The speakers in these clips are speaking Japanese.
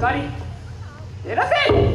光照らせ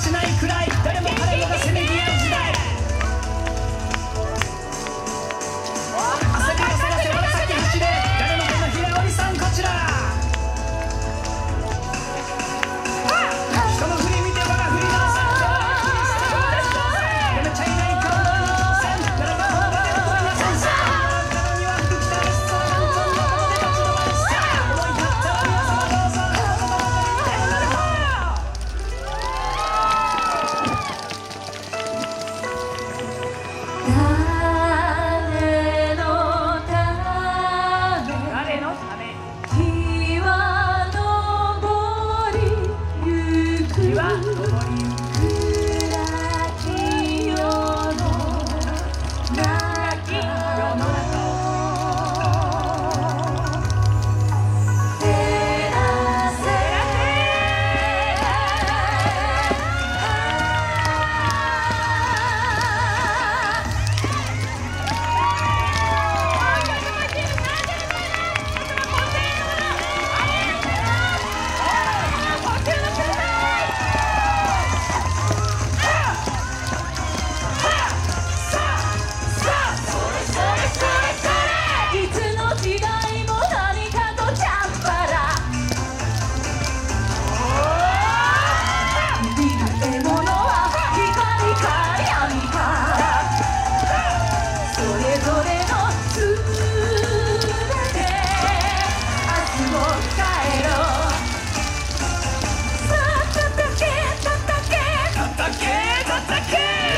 しないくらいえー、叩け